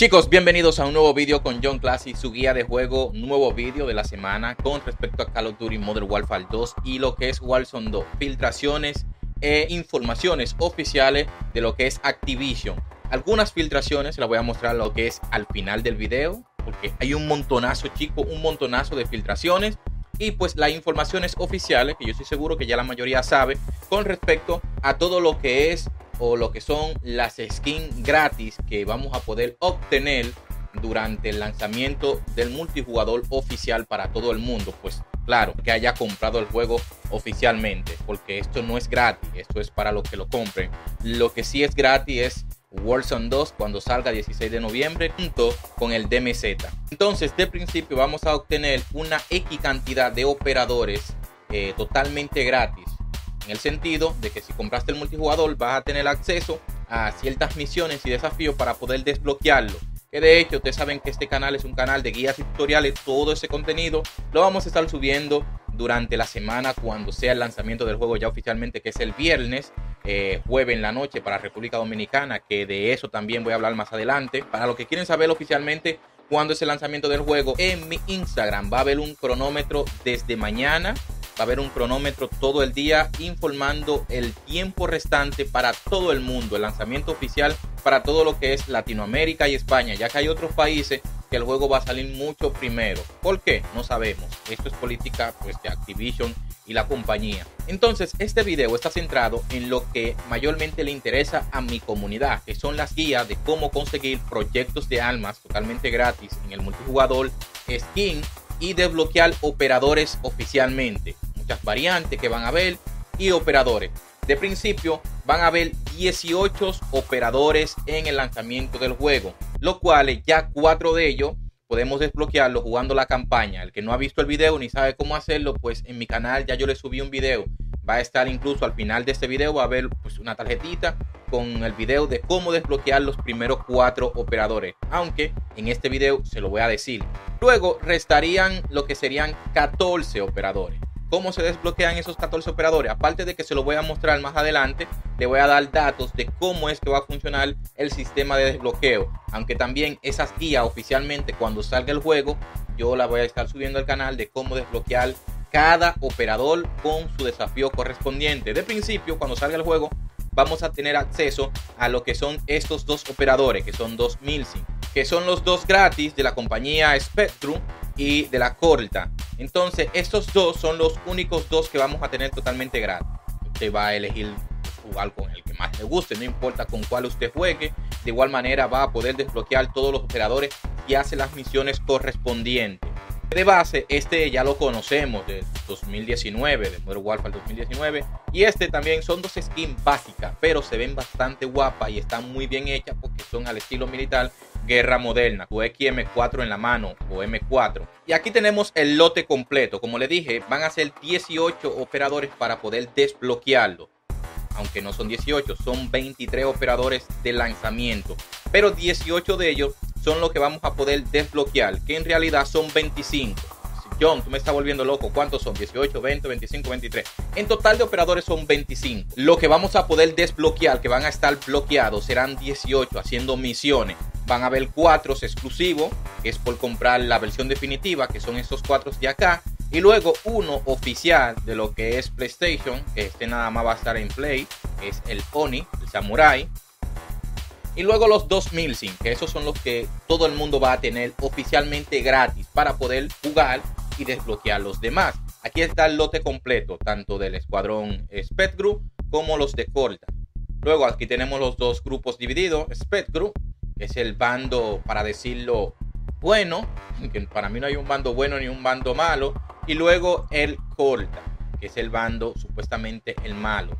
Chicos, bienvenidos a un nuevo vídeo con John Classic, su guía de juego, nuevo vídeo de la semana con respecto a Call of Duty Modern Warfare 2 y lo que es Warzone 2, filtraciones e informaciones oficiales de lo que es Activision. Algunas filtraciones las voy a mostrar lo que es al final del video, porque hay un montonazo, chicos, un montonazo de filtraciones y pues las informaciones oficiales que yo estoy seguro que ya la mayoría sabe con respecto a todo lo que es o lo que son las skins gratis que vamos a poder obtener durante el lanzamiento del multijugador oficial para todo el mundo. Pues claro, que haya comprado el juego oficialmente, porque esto no es gratis, esto es para los que lo compren. Lo que sí es gratis es Warzone 2 cuando salga 16 de noviembre junto con el DMZ. Entonces, de principio vamos a obtener una X cantidad de operadores eh, totalmente gratis el sentido de que si compraste el multijugador vas a tener acceso a ciertas misiones y desafíos para poder desbloquearlo. Que de hecho ustedes saben que este canal es un canal de guías y tutoriales, todo ese contenido lo vamos a estar subiendo durante la semana cuando sea el lanzamiento del juego ya oficialmente, que es el viernes, eh, jueves en la noche para República Dominicana, que de eso también voy a hablar más adelante. Para los que quieren saber oficialmente cuándo es el lanzamiento del juego, en mi Instagram va a haber un cronómetro desde mañana va a haber un cronómetro todo el día informando el tiempo restante para todo el mundo, el lanzamiento oficial para todo lo que es Latinoamérica y España, ya que hay otros países que el juego va a salir mucho primero. ¿Por qué? No sabemos. Esto es política pues, de Activision y la compañía. Entonces, este video está centrado en lo que mayormente le interesa a mi comunidad, que son las guías de cómo conseguir proyectos de almas totalmente gratis en el multijugador, skin y desbloquear operadores oficialmente variantes que van a ver y operadores. De principio van a haber 18 operadores en el lanzamiento del juego, los cuales ya cuatro de ellos podemos desbloquearlo jugando la campaña. El que no ha visto el video ni sabe cómo hacerlo, pues en mi canal ya yo le subí un video. Va a estar incluso al final de este video, va a haber pues, una tarjetita con el video de cómo desbloquear los primeros cuatro operadores. Aunque en este video se lo voy a decir. Luego restarían lo que serían 14 operadores cómo se desbloquean esos 14 operadores. Aparte de que se lo voy a mostrar más adelante, le voy a dar datos de cómo es que va a funcionar el sistema de desbloqueo. Aunque también esas guías oficialmente cuando salga el juego, yo la voy a estar subiendo al canal de cómo desbloquear cada operador con su desafío correspondiente. De principio, cuando salga el juego, vamos a tener acceso a lo que son estos dos operadores, que son dos Milsim, que son los dos gratis de la compañía Spectrum y de la Corta. Entonces, estos dos son los únicos dos que vamos a tener totalmente gratis. Usted va a elegir jugar con el que más le guste, no importa con cuál usted juegue. De igual manera va a poder desbloquear todos los operadores y hace las misiones correspondientes. De base, este ya lo conocemos de 2019, de Modern Warfare 2019. Y este también son dos skins básicas, pero se ven bastante guapas y están muy bien hechas porque son al estilo militar guerra moderna, o XM4 en la mano o M4. Y aquí tenemos el lote completo. Como le dije, van a ser 18 operadores para poder desbloquearlo. Aunque no son 18, son 23 operadores de lanzamiento. Pero 18 de ellos son los que vamos a poder desbloquear, que en realidad son 25. John, tú me estás volviendo loco. ¿Cuántos son? 18, 20, 25, 23. En total de operadores son 25. Lo que vamos a poder desbloquear, que van a estar bloqueados, serán 18 haciendo misiones. Van a haber cuatro exclusivos, que es por comprar la versión definitiva, que son estos cuatro de acá. Y luego uno oficial de lo que es PlayStation, que este nada más va a estar en Play, es el Oni, el Samurai. Y luego los 2000 Sim, que esos son los que todo el mundo va a tener oficialmente gratis para poder jugar y desbloquear los demás. Aquí está el lote completo, tanto del escuadrón Sped Group como los de Corta. Luego aquí tenemos los dos grupos divididos. Sped Group, es el bando, para decirlo, bueno, que para mí no hay un bando bueno ni un bando malo. Y luego el Corta, que es el bando supuestamente el malo.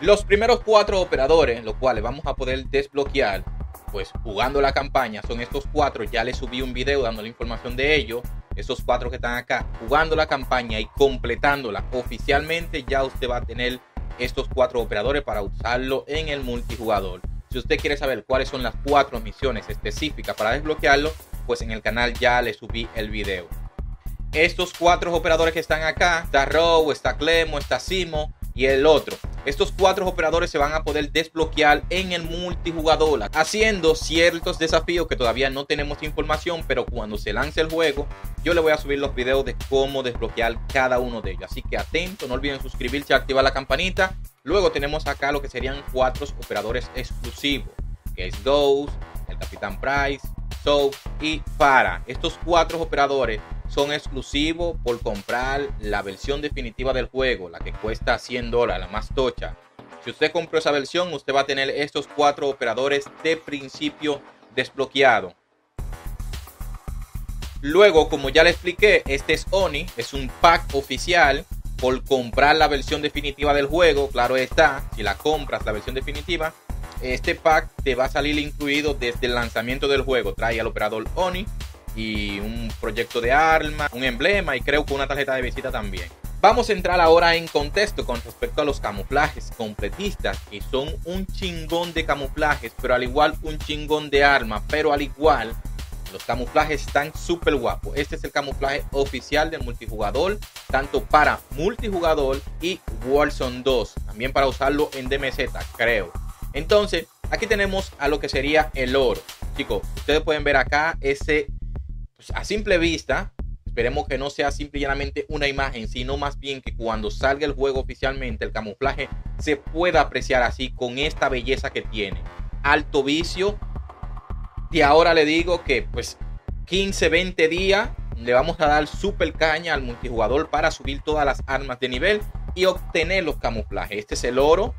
Los primeros cuatro operadores, los cuales vamos a poder desbloquear, pues jugando la campaña, son estos cuatro. Ya les subí un video dando la información de ellos esos cuatro que están acá, jugando la campaña y completándola oficialmente, ya usted va a tener estos cuatro operadores para usarlo en el multijugador. Si usted quiere saber cuáles son las cuatro misiones específicas para desbloquearlo, pues en el canal ya le subí el video. Estos cuatro operadores que están acá, está Row, está Clemo, está Simo y el otro. Estos cuatro operadores se van a poder desbloquear en el multijugador, haciendo ciertos desafíos que todavía no tenemos información, pero cuando se lance el juego, yo le voy a subir los videos de cómo desbloquear cada uno de ellos. Así que atento, no olviden suscribirse, activar la campanita. Luego tenemos acá lo que serían cuatro operadores exclusivos, que es Ghost, el Capitán Price, Soap y Para. Estos cuatro operadores son exclusivos por comprar la versión definitiva del juego, la que cuesta 100 dólares, la más tocha. Si usted compró esa versión, usted va a tener estos cuatro operadores de principio desbloqueado. Luego, como ya le expliqué, este es Oni, es un pack oficial por comprar la versión definitiva del juego. Claro está, si la compras la versión definitiva, este pack te va a salir incluido desde el lanzamiento del juego. Trae al operador Oni, y un proyecto de arma, un emblema y creo que una tarjeta de visita también. Vamos a entrar ahora en contexto con respecto a los camuflajes completistas, que son un chingón de camuflajes, pero al igual un chingón de arma, pero al igual los camuflajes están súper guapos. Este es el camuflaje oficial del multijugador, tanto para multijugador y Warzone 2, también para usarlo en DMZ, creo. Entonces, aquí tenemos a lo que sería el oro. Chicos, ustedes pueden ver acá ese pues, a simple vista, esperemos que no sea simplemente una imagen, sino más bien que cuando salga el juego oficialmente, el camuflaje se pueda apreciar así con esta belleza que tiene. Alto vicio. Y ahora le digo que pues 15, 20 días le vamos a dar super caña al multijugador para subir todas las armas de nivel y obtener los camuflajes. Este es el oro.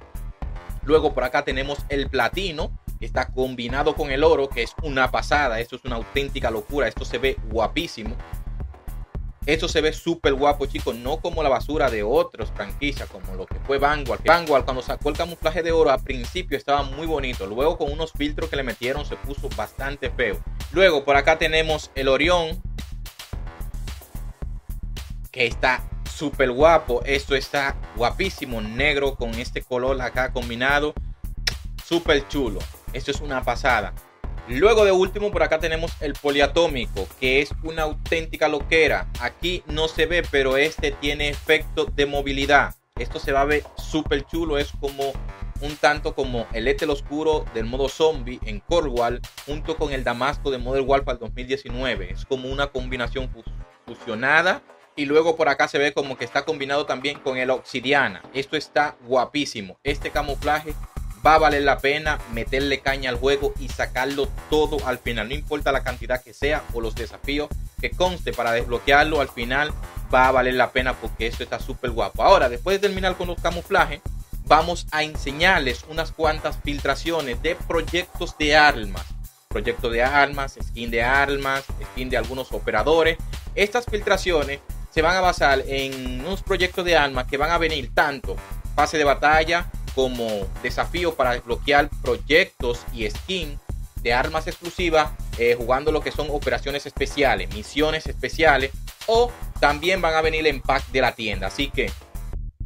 Luego por acá tenemos el platino está combinado con el oro, que es una pasada. Esto es una auténtica locura. Esto se ve guapísimo. Esto se ve súper guapo, chicos. No como la basura de otros franquicias, como lo que fue Vanguard. Vanguard, cuando sacó el camuflaje de oro, al principio estaba muy bonito. Luego, con unos filtros que le metieron, se puso bastante feo. Luego, por acá tenemos el Orión, que está súper guapo. Esto está guapísimo, negro con este color acá combinado. Súper chulo. Esto es una pasada. Luego de último, por acá tenemos el poliatómico, que es una auténtica loquera. Aquí no se ve, pero este tiene efecto de movilidad. Esto se va a ver súper chulo. Es como un tanto como el Etel Oscuro del modo zombie en Cornwall, junto con el Damasco de Model Warfare 2019. Es como una combinación fusionada. Y luego por acá se ve como que está combinado también con el Obsidiana. Esto está guapísimo. Este camuflaje va a valer la pena meterle caña al juego y sacarlo todo al final. No importa la cantidad que sea o los desafíos que conste para desbloquearlo al final va a valer la pena porque esto está súper guapo. Ahora, después de terminar con los camuflajes, vamos a enseñarles unas cuantas filtraciones de proyectos de armas. Proyecto de armas, skin de armas, skin de algunos operadores. Estas filtraciones se van a basar en unos proyectos de armas que van a venir tanto fase de batalla, como desafío para desbloquear proyectos y skins de armas exclusivas eh, jugando lo que son operaciones especiales, misiones especiales o también van a venir en pack de la tienda. Así que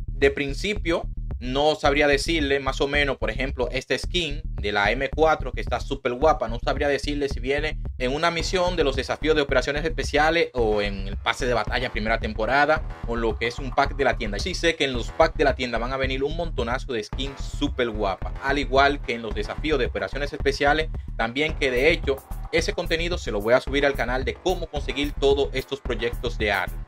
de principio no sabría decirle más o menos, por ejemplo, este skin de la M4 que está súper guapa, no sabría decirle si viene en una misión de los desafíos de operaciones especiales o en el pase de batalla primera temporada o lo que es un pack de la tienda. Sí sé que en los packs de la tienda van a venir un montonazo de skins súper guapa, al igual que en los desafíos de operaciones especiales, también que de hecho ese contenido se lo voy a subir al canal de cómo conseguir todos estos proyectos de armas.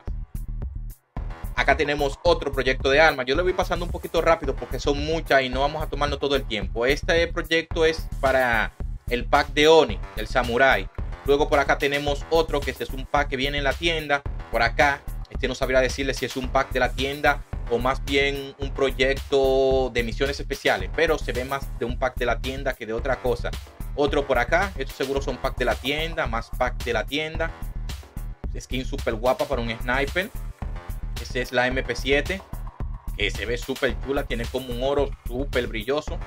Acá tenemos otro proyecto de armas. Yo le voy pasando un poquito rápido porque son muchas y no vamos a tomarnos todo el tiempo. Este proyecto es para el pack de Oni, el Samurai. Luego por acá tenemos otro que este es un pack que viene en la tienda. Por acá, este no sabría decirle si es un pack de la tienda o más bien un proyecto de misiones especiales. Pero se ve más de un pack de la tienda que de otra cosa. Otro por acá, estos seguro son pack de la tienda, más pack de la tienda. Skin super guapa para un sniper. Es la MP7, que se ve súper chula, tiene como un oro súper brilloso.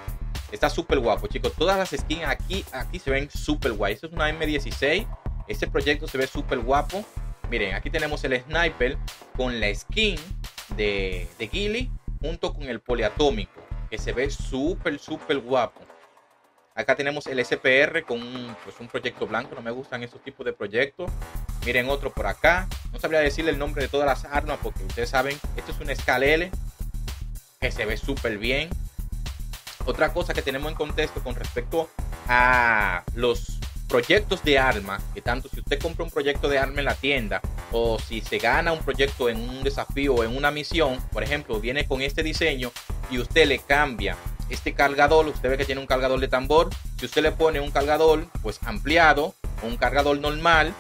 Está súper guapo, chicos. Todas las skins aquí, aquí se ven súper guay. Es una M16. Este proyecto se ve súper guapo. Miren, aquí tenemos el sniper con la skin de, de Gilly junto con el poliatómico, que se ve súper, súper guapo. Acá tenemos el SPR con un, pues un proyecto blanco. No me gustan esos tipos de proyectos. Miren otro por acá. No sabría decirle el nombre de todas las armas porque ustedes saben, esto es un L que se ve súper bien. Otra cosa que tenemos en contexto con respecto a los proyectos de arma, que tanto si usted compra un proyecto de arma en la tienda o si se gana un proyecto en un desafío o en una misión, por ejemplo, viene con este diseño y usted le cambia este cargador, usted ve que tiene un cargador de tambor, si usted le pone un cargador pues ampliado un cargador normal,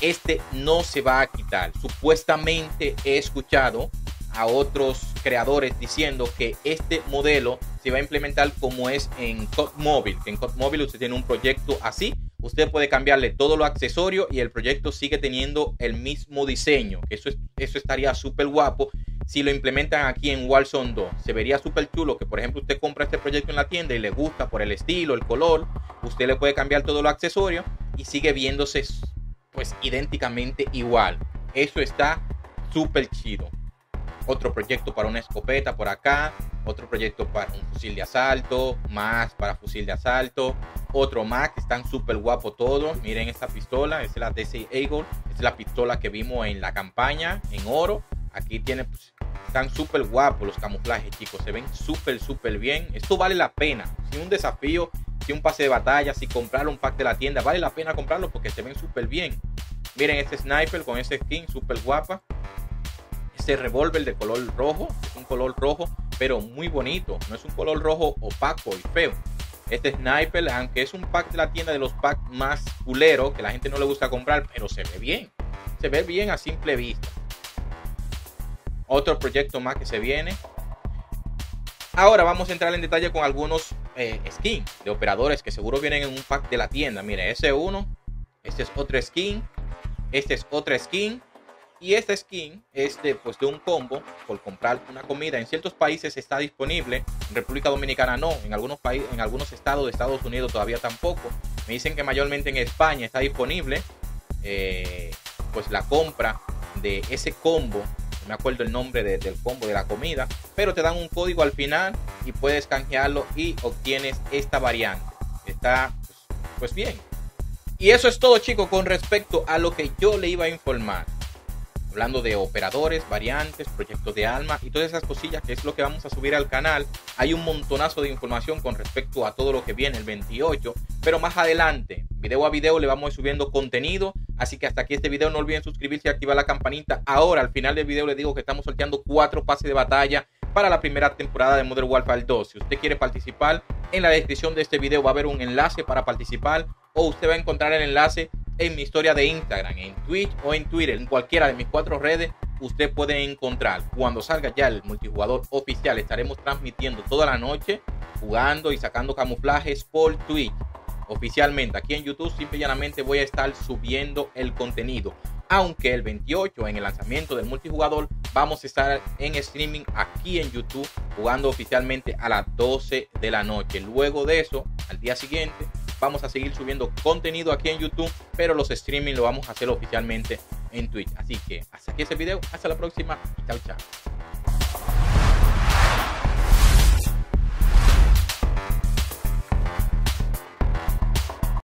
este no se va a quitar. Supuestamente he escuchado a otros creadores diciendo que este modelo se va a implementar como es en Mobile, que en Mobile usted tiene un proyecto así, usted puede cambiarle todo lo accesorio y el proyecto sigue teniendo el mismo diseño. Eso, es, eso estaría súper guapo si lo implementan aquí en Warzone 2. Se vería súper chulo que, por ejemplo, usted compra este proyecto en la tienda y le gusta por el estilo, el color, usted le puede cambiar todo lo accesorio y sigue viéndose pues idénticamente igual. Eso está súper chido. Otro proyecto para una escopeta por acá, otro proyecto para un fusil de asalto, más para fusil de asalto, otro más que están súper guapo todos. Miren esta pistola, es la DC Eagle, es la pistola que vimos en la campaña en oro. Aquí tiene, pues, están súper guapos los camuflajes, chicos. Se ven súper, súper bien. Esto vale la pena. Si un desafío, si un pase de batalla, si comprar un pack de la tienda, vale la pena comprarlo porque se ven súper bien. Miren este sniper con ese skin súper guapa. Este revólver de color rojo, es un color rojo, pero muy bonito. No es un color rojo opaco y feo. Este sniper, aunque es un pack de la tienda de los packs más culeros, que la gente no le gusta comprar, pero se ve bien. Se ve bien a simple vista. Otro proyecto más que se viene. Ahora vamos a entrar en detalle con algunos eh, skins de operadores que seguro vienen en un pack de la tienda. Mire, ese uno. Este es otro skin. Este es otra skin. Y esta skin es de, pues, de un combo por comprar una comida. En ciertos países está disponible. En República Dominicana no. En algunos, países, en algunos estados de Estados Unidos todavía tampoco. Me dicen que mayormente en España está disponible. Eh, pues la compra de ese combo me acuerdo el nombre del combo de la comida, pero te dan un código al final y puedes canjearlo y obtienes esta variante. Está pues, pues bien. Y eso es todo chicos con respecto a lo que yo le iba a informar. Hablando de operadores, variantes, proyectos de alma y todas esas cosillas que es lo que vamos a subir al canal. Hay un montonazo de información con respecto a todo lo que viene el 28. Pero más adelante, video a video, le vamos subiendo contenido Así que hasta aquí este video. No olviden suscribirse y activar la campanita. Ahora, al final del video, les digo que estamos sorteando cuatro pases de batalla para la primera temporada de Modern Warfare 2. Si usted quiere participar, en la descripción de este video va a haber un enlace para participar o usted va a encontrar el enlace en mi historia de Instagram, en Twitch o en Twitter, en cualquiera de mis cuatro redes usted puede encontrar. Cuando salga ya el multijugador oficial, estaremos transmitiendo toda la noche, jugando y sacando camuflajes por Twitch oficialmente aquí en YouTube, simple y llanamente voy a estar subiendo el contenido. Aunque el 28 en el lanzamiento del multijugador vamos a estar en streaming aquí en YouTube jugando oficialmente a las 12 de la noche. Luego de eso, al día siguiente, vamos a seguir subiendo contenido aquí en YouTube, pero los streaming lo vamos a hacer oficialmente en Twitch. Así que hasta aquí este video, hasta la próxima y chao chao.